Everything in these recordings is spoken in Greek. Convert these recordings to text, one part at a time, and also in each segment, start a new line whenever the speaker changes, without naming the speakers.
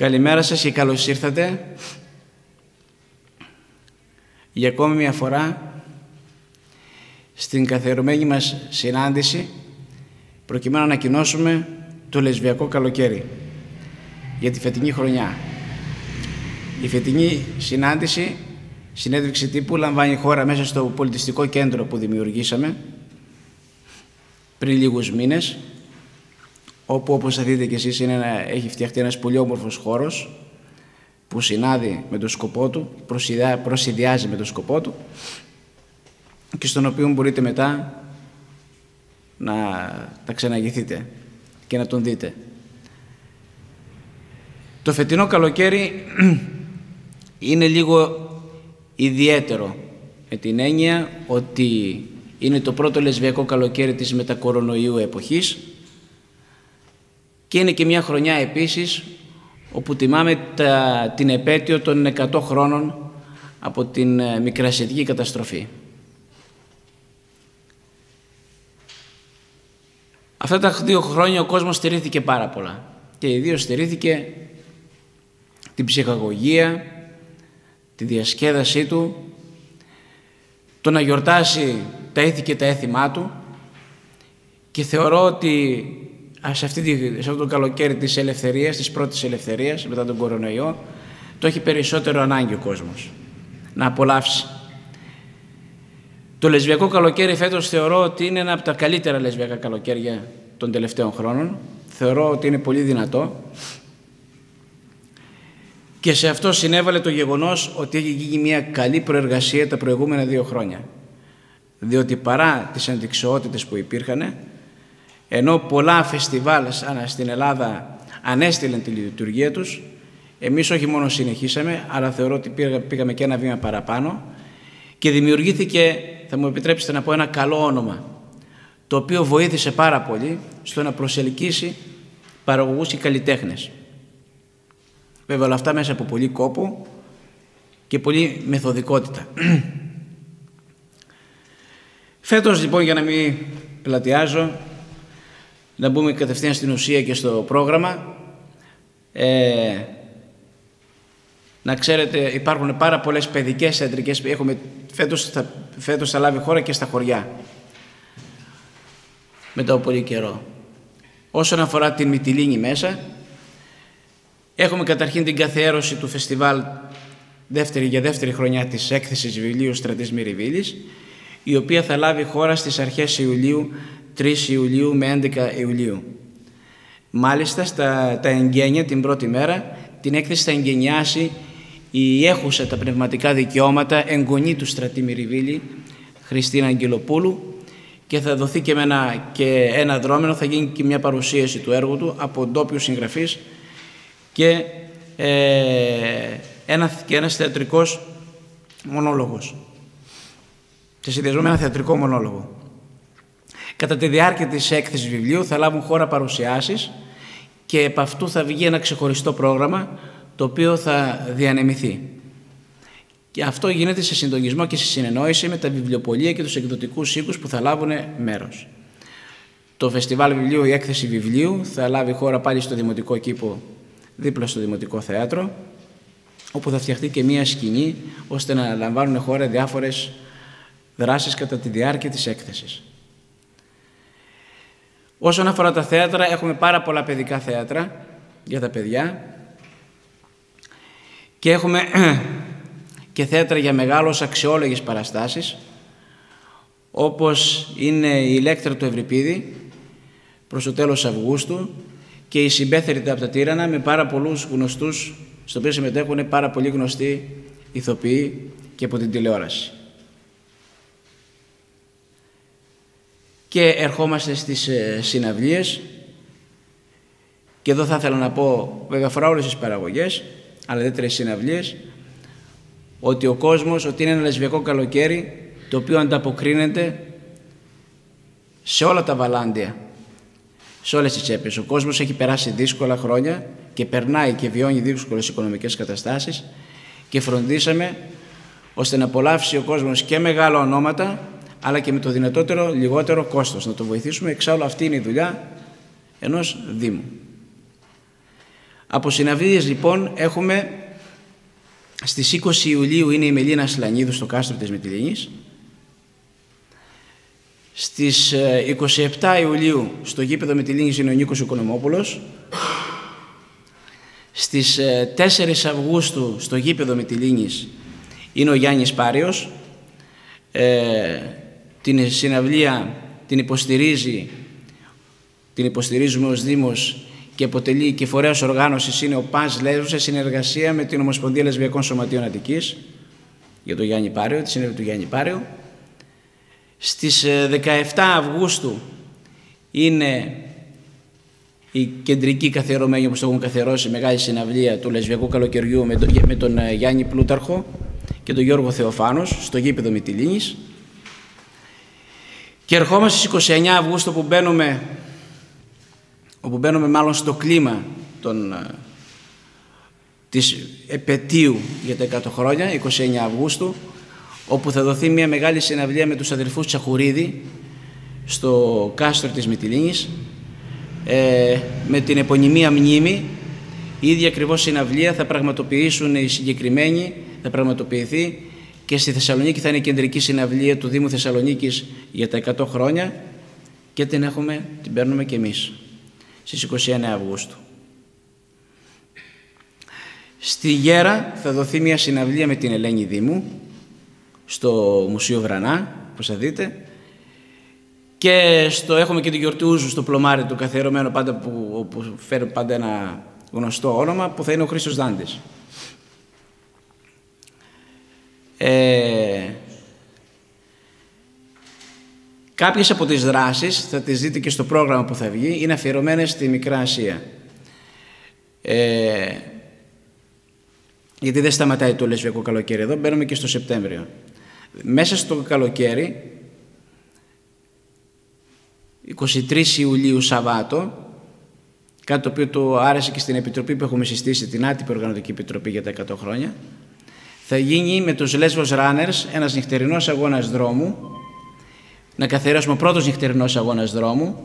Καλημέρα σας και καλώς ήρθατε για ακόμη μια φορά στην καθιερωμένη μας συνάντηση προκειμένου να ανακοινώσουμε το λεσβιακό καλοκαίρι για τη φετινή χρονιά. Η φετινή συνάντηση, συνέντευξη τύπου, λαμβάνει χώρα μέσα στο πολιτιστικό κέντρο που δημιουργήσαμε πριν λίγους μήνες όπου όπως θα δείτε και εσείς είναι ένα, έχει φτιαχτεί ένας πολύ όμορφος χώρος που συνάδει με τον σκοπό του, προσυδειάζει με τον σκοπό του και στον οποίο μπορείτε μετά να τα ξαναγηθείτε και να τον δείτε. Το φετινό καλοκαίρι είναι λίγο ιδιαίτερο με την έννοια ότι είναι το πρώτο λεσβιακό καλοκαίρι της μετακορονοϊού εποχής και είναι και μια χρονιά επίσης όπου τιμάμε τα, την επέτειο των 100 χρόνων από την ε, μικρασιατική καταστροφή. Αυτά τα δύο χρόνια ο κόσμος στηρίθηκε πάρα πολλά και ιδίως στηρίθηκε την ψυχαγωγία, τη διασκέδασή του, το να γιορτάσει τα ήθη και τα έθιμά του και θεωρώ ότι σε, αυτή τη, σε αυτό το καλοκαίρι της ελευθερίας, της πρώτης ελευθερίας μετά τον κορονοϊό, το έχει περισσότερο ανάγκη ο κόσμος να απολαύσει. Το λεσβιακό καλοκαίρι φέτος θεωρώ ότι είναι ένα από τα καλύτερα λεσβιακά καλοκαίρια των τελευταίων χρόνων. Θεωρώ ότι είναι πολύ δυνατό. Και σε αυτό συνέβαλε το γεγονός ότι έχει γίνει μια καλή προεργασία τα προηγούμενα δύο χρόνια. Διότι παρά τις αντικσοότητες που υπήρχαν, ενώ πολλά φεστιβάλ στην Ελλάδα ανέστηλαν τη λειτουργία τους, εμείς όχι μόνο συνεχίσαμε, αλλά θεωρώ ότι πήγαμε και ένα βήμα παραπάνω και δημιουργήθηκε, θα μου επιτρέψετε να πω, ένα καλό όνομα, το οποίο βοήθησε πάρα πολύ στο να προσελκύσει παραγωγούς και καλλιτέχνες. Βέβαια όλα αυτά μέσα από πολύ κόπο και πολύ μεθοδικότητα. Φέτος λοιπόν για να μην πλατιάζω να μπούμε κατευθείαν στην ουσία και στο πρόγραμμα. Ε, να ξέρετε, υπάρχουν πάρα πολλές παιδικές που Έχουμε, φέτος, θα, φέτος θα λάβει χώρα και στα χωριά. Μετά από πολύ καιρό. Όσον αφορά την Μυτιλίνη μέσα, έχουμε καταρχήν την καθιέρωση του φεστιβάλ δεύτερη, για δεύτερη χρονιά της έκθεσης βιβλίου Στρατής Μυριβίλης, η οποία θα λάβει χώρα στις αρχές Ιουλίου 3 Ιουλίου με 11 Ιουλίου. Μάλιστα στα τα εγγένεια την πρώτη μέρα την έκθεση θα εγγενιάσει η έχουσα τα πνευματικά δικαιώματα εγγονή του Στρατή Μυριβίλη Χριστίνα Αγγελοπούλου και θα δοθεί και, ένα, και ένα δρόμενο, θα γίνει και μια παρουσίαση του έργου του από ντόπιους συγγραφείς και, ε, ένα, και ένας θεατρικός μονόλογος. Σε συνδυασμό με ένα θεατρικό μονόλογο. Κατά τη διάρκεια της έκθεσης βιβλίου θα λάβουν χώρα παρουσιάσεις και επ' αυτού θα βγει ένα ξεχωριστό πρόγραμμα το οποίο θα διανεμηθεί. Και αυτό γίνεται σε συντονισμό και σε συνεννόηση με τα βιβλιοπολία και τους εκδοτικούς οίκους που θα λάβουν μέρος. Το φεστιβάλ βιβλίου, η έκθεση βιβλίου θα λάβει χώρα πάλι στο Δημοτικό Κήπο δίπλα στο Δημοτικό Θέατρο όπου θα φτιαχτεί και μία σκηνή ώστε να λαμβάνουν χώρα διάφορες δράσεις κατά τη διάρκεια της έκθεσης. Όσον αφορά τα θέατρα, έχουμε πάρα πολλά παιδικά θέατρα για τα παιδιά και έχουμε και θέατρα για μεγάλους αξιόλογες παραστάσεις όπως είναι η Ηλέκτρα του Ευρυπίδη προς το τέλος Αυγούστου και η Συμπέθερη από τα Τύρανα με πάρα πολλούς γνωστούς στο οποίο συμμετέχουν πάρα πολύ γνωστοί ηθοποιοί και από την τηλεόραση. Και ερχόμαστε στις ε, συναυλίες και εδώ θα ήθελα να πω, βέβαια αφορά όλες τις παραγωγές, αλλά δεν τρεις συναυλίες, ότι ο κόσμος, ότι είναι ένα λεσβιακό καλοκαίρι το οποίο ανταποκρίνεται σε όλα τα βαλάντια, σε όλες τις τσέπες. Ο κόσμος έχει περάσει δύσκολα χρόνια και περνάει και βιώνει δύσκολες οικονομικές καταστάσεις και φροντίσαμε ώστε να απολαύσει ο κόσμος και μεγάλα ονόματα αλλά και με το δυνατότερο λιγότερο κόστος. Να το βοηθήσουμε, εξάλλου αυτή είναι η δουλειά ενός Δήμου. Από συναυλίες λοιπόν έχουμε στις 20 Ιουλίου είναι η Μελίνα Σλανίδου στο κάστρο της Μητυλίνης. Στις 27 ε, Ιουλίου στο γήπεδο Μητυλίνης είναι ο Νίκος Οικονομόπουλος. Στις 4 ε, Αυγούστου στο γήπεδο Μητυλίνης είναι ο Γιάννης Πάριος. Ε, την συναυλία την υποστηρίζει, την υποστηρίζουμε ως Δήμος και αποτελεί και φορέας οργάνωσης είναι ο ΠΑΣ Λέζου σε συνεργασία με την Ομοσπονδία Λεσβιακών Σωματείων Αττικής για το Γιάννη Πάριο, τη συνέβη του Γιάννη Πάριο. Στις 17 ε, Αυγούστου είναι η κεντρική καθιερωμένη, όπως το έχουν καθιερώσει, μεγάλη συναυλία του Λεσβιακού Καλοκαιριού με τον, με τον ε, Γιάννη Πλούταρχο και τον Γιώργο Θεοφάνος στο γήπεδο Μητυλίνης. Και ερχόμαστε στις 29 Αυγούστου που μπαίνουμε όπου μπαίνουμε μάλλον στο κλίμα των, ε, της επαιτίου για τα 100 χρόνια, 29 Αυγούστου, όπου θα δοθεί μια μεγάλη συναυλία με τους αδερφούς Τσαχουρίδη στο κάστρο της Μητυλίνης, ε, με την επωνυμία μνήμη, η ίδια ακριβώς συναυλία θα πραγματοποιήσουν οι συγκεκριμένοι, θα πραγματοποιηθεί και στη Θεσσαλονίκη θα είναι η κεντρική συναυλία του Δήμου Θεσσαλονίκης για τα 100 χρόνια και την έχουμε, την παίρνουμε και εμείς στις 29 Αυγούστου. Στη Γέρα θα δοθεί μια συναυλία με την Ελένη Δήμου στο Μουσείο Βρανά, όπως θα δείτε. Και στο, έχουμε και την γιορτή Ούζου στο πλωμάρι του καθιερωμένο πάντα που, που φέρει πάντα ένα γνωστό όνομα που θα είναι ο Χρήστος Δάντης. Ε, Κάποιες από τις δράσεις, θα τις δείτε και στο πρόγραμμα που θα βγει, είναι αφιερωμένες στη Μικρά Ασία. Ε, γιατί δεν σταματάει το λεσβιακό καλοκαίρι εδώ, μπαίνουμε και στο Σεπτέμβριο. Μέσα στο καλοκαίρι, 23 Ιουλίου Σαββάτο, κάτι το οποίο το άρεσε και στην Επιτροπή που έχουμε συστήσει, την άτυπη Οργανωτική Επιτροπή για τα 100 χρόνια, θα γίνει με τους Lesbos Runners ένας νυχτερινός αγώνας δρόμου να καθαρίσουμε ο πρώτος νυχτερινός αγώνας δρόμου,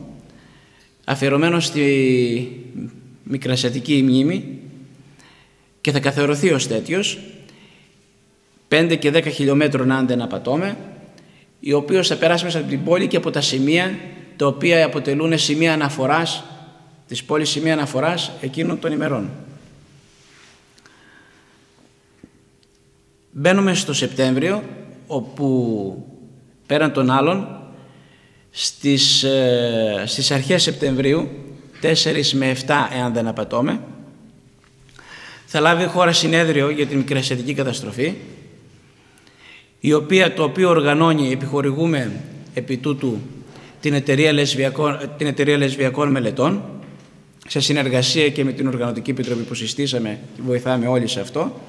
αφιερωμένος στη Μικρασιατική μνήμη και θα καθερωθεί ως τέτοιος, 5 και 10 χιλιόμετρων αν δεν απατώμε, η οποίο θα περάσει μέσα από την πόλη και από τα σημεία τα οποία αποτελούν σημεία αναφοράς της πόλης, σημεία αναφοράς εκείνων των ημερών. Μπαίνουμε στο Σεπτέμβριο, όπου πέραν των άλλων στις, ε, στις αρχές Σεπτεμβρίου, 4 με 7 εάν δεν απατώμε, θα λάβει χώρα συνέδριο για την μικρασιατική καταστροφή, η οποία, το οποίο οργανώνει, επιχορηγούμε επί τούτου την εταιρεία, λεσβιακών, την εταιρεία Λεσβιακών Μελετών, σε συνεργασία και με την Οργανωτική Επιτροπή που συστήσαμε και βοηθάμε όλοι σε αυτό,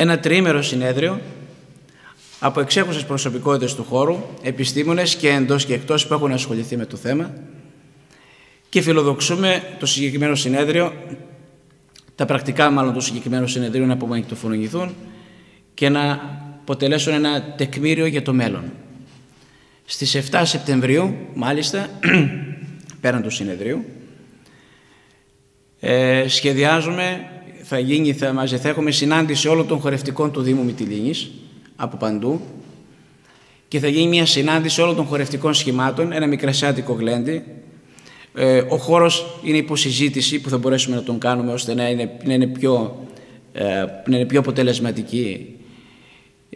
ένα τριήμερο συνέδριο από εξέχουσες προσωπικότητες του χώρου, επιστήμονες και εντός και εκτός που έχουν ασχοληθεί με το θέμα και φιλοδοξούμε το συγκεκριμένο συνέδριο, τα πρακτικά μάλλον του συγκεκριμένου συνεδρίου να απομακρυνθούν και να αποτελέσουν ένα τεκμήριο για το μέλλον. Στις 7 Σεπτεμβρίου, μάλιστα, πέραν του συνεδρίου, ε, σχεδιάζουμε, θα γίνει, θα, μαζί, θα έχουμε συνάντηση όλων των χορευτικών του Δήμου Μητυλίνης, από παντού και θα γίνει μια συνάντηση όλων των χορευτικών σχημάτων, ένα μικρασιάτικο γλέντι. Ε, ο χώρος είναι υποσυζήτηση που θα μπορέσουμε να τον κάνουμε ώστε να είναι, να είναι, πιο, ε, να είναι πιο αποτελεσματική,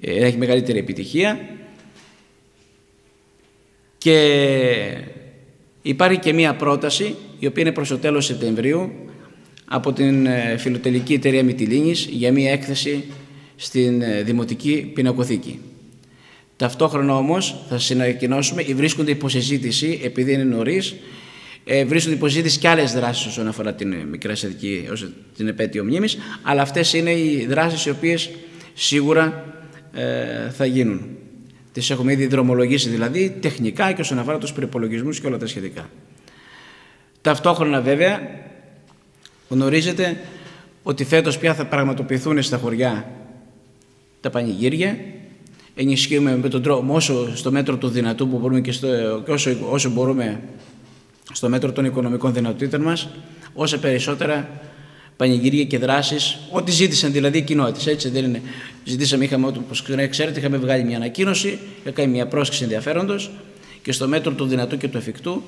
ε, να έχει μεγαλύτερη επιτυχία. Και υπάρχει και μία πρόταση, η οποία είναι προς το τέλος Σεπτεμβρίου, από την ε, φιλοτελική εταιρεία Μητυλίνης για μία έκθεση στην ε, Δημοτική Πινακοθήκη. Ταυτόχρονα όμως θα συνακοινώσουμε ή βρίσκονται υποσυζήτηση, επειδή είναι νωρίς, ε, βρίσκονται υποσυζήτηση και άλλες δράσεις όσον αφορά την ε, μικρά σχετική, την επέτειο μνήμης, αλλά αυτές είναι οι δράσεις οι οποίες σίγουρα ε, θα γίνουν. Τις έχουμε ήδη δρομολογήσει δηλαδή τεχνικά και όσον αφορά τους προπολογισμούς και όλα τα σχετικά. Ταυτόχρονα βέβαια γνωρίζετε ότι φέτος πια θα πραγματοποιηθούν στα χωριά τα πανηγύρια, ενισχύουμε με τον τρόπο όσο στο μέτρο του δυνατού που μπορούμε και, στο, όσο, όσο μπορούμε στο μέτρο των οικονομικών δυνατοτήτων μας, όσα περισσότερα πανηγυρία και δράσεις, ό,τι ζήτησαν δηλαδή οι κοινότητες. Έτσι δεν είναι. Ζητήσαμε, είχαμε, όπως ξέρετε, είχαμε βγάλει μια ανακοίνωση, είχαμε κάνει μια πρόσκληση ενδιαφέροντος και στο μέτρο του δυνατού και του εφικτού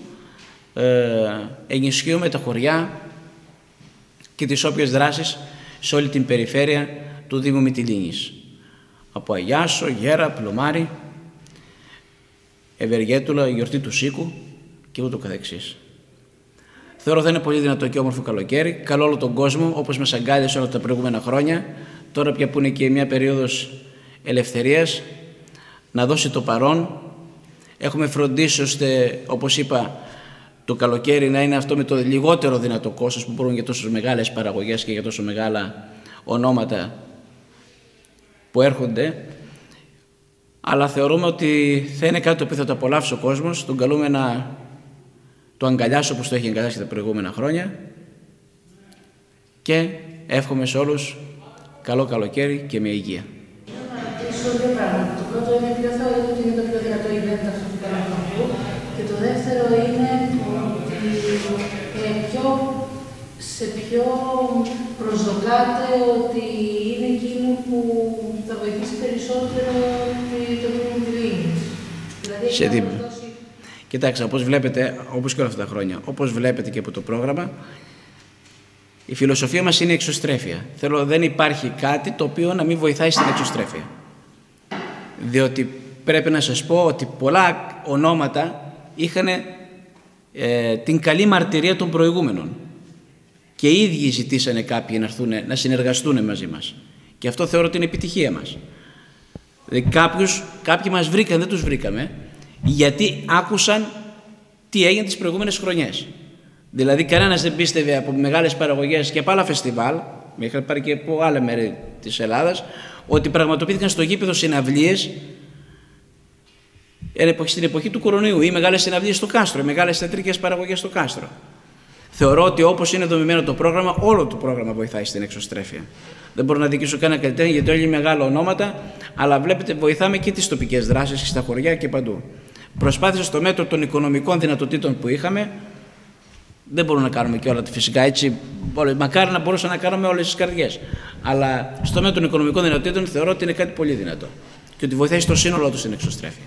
ε, ενισχύουμε τα χωριά και τις όποιες δράσεις σε όλη την περιφέρεια του Δήμου Μητυλίνης. Από Αγιάσο, Γέρα, Πλωμάρι, Ευεργέτουλα, Γιορτή του Σίκου και ούτω καθεξής. Θεωρώ θα είναι πολύ δυνατό και όμορφο καλοκαίρι. Καλό όλο τον κόσμο, όπως μας αγκάλιασε όλα τα προηγούμενα χρόνια. Τώρα πια που είναι και μια περίοδος ελευθερίας, να δώσει το παρόν. Έχουμε φροντίσει ώστε, όπως είπα, το καλοκαίρι να είναι αυτό με το λιγότερο δυνατό κόστος που μπορούν για τόσο μεγάλες παραγωγές και για τόσο μεγάλα ονόματα που έρχονται. Αλλά θεωρούμε ότι θα είναι κάτι το οποίο θα το απολαύσει ο κόσμος. Τον καλούμε να το αγκαλιάσει όπως το έχει αγκαλιάσει τα προηγούμενα χρόνια και εύχομαι σε όλους καλό καλοκαίρι και μια υγεία.
Το πρώτο είναι ποιο θεωρείτε ότι είναι το πιο δυνατό event αυτού του καλοκαιριού και το δεύτερο είναι ότι ε, ποιο, σε ποιο προσδοκάτε ότι είναι εκείνο που θα βοηθήσει περισσότερο το Δήμο Δηλαδή,
σε Κοιτάξτε, όπως βλέπετε, όπως και όλα αυτά τα χρόνια, όπως βλέπετε και από το πρόγραμμα, η φιλοσοφία μας είναι η εξωστρέφεια. Θέλω, δεν υπάρχει κάτι το οποίο να μην βοηθάει στην εξωστρέφεια. Διότι πρέπει να σας πω ότι πολλά ονόματα είχαν ε, την καλή μαρτυρία των προηγούμενων. Και οι ίδιοι ζητήσανε κάποιοι να, έρθουν, να συνεργαστούν μαζί μας. Και αυτό θεωρώ ότι είναι επιτυχία μας. Δηλαδή κάποιους, κάποιοι μας βρήκαν, δεν τους βρήκαμε, γιατί άκουσαν τι έγινε τις προηγούμενες χρονιές. Δηλαδή κανένας δεν πίστευε από μεγάλες παραγωγές και από άλλα φεστιβάλ, μέχρι πάρει και από άλλα μέρη της Ελλάδας, ότι πραγματοποιήθηκαν στο γήπεδο συναυλίες στην εποχή του κορονοϊού ή μεγάλες συναυλίες στο κάστρο, οι μεγάλες θεατρικές παραγωγές στο κάστρο. Θεωρώ ότι όπως είναι δομημένο το πρόγραμμα, όλο το πρόγραμμα βοηθάει στην εξωστρέφεια. Δεν μπορώ να δικήσω κανένα καλλιτέχνη γιατί όλοι είναι μεγάλα ονόματα, αλλά βλέπετε βοηθάμε και τις τοπικές δράσεις και στα χωριά και παντού. Προσπάθησα στο μέτρο των οικονομικών δυνατοτήτων που είχαμε, δεν μπορούμε να κάνουμε και όλα φυσικά έτσι. Μακάρι να μπορούσαμε να κάνουμε όλες τις καρδιές. Αλλά στο μέτρο των οικονομικών δυνατοτήτων θεωρώ ότι είναι κάτι πολύ δυνατό και ότι βοηθάει στο σύνολό του στην εξωστρέφεια.